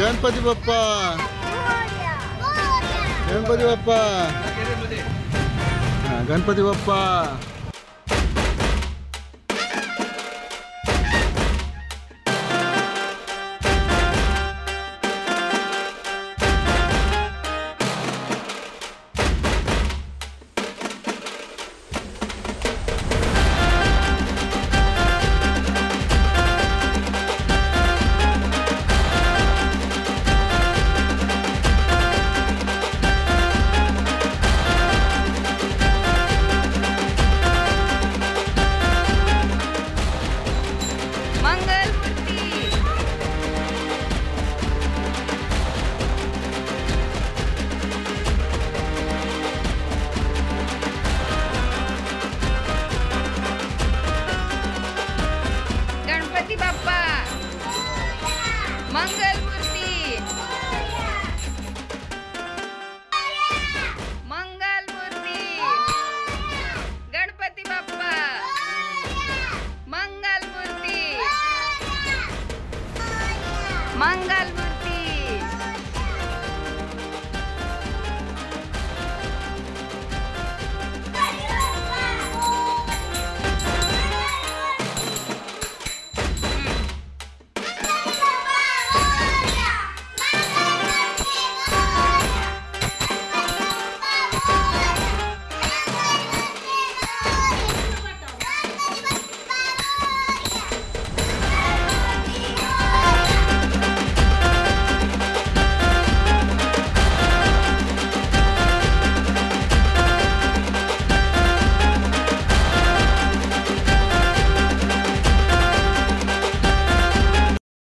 Ganpati Bappa. Ganpati Bappa. Ganpati Bappa. Mangal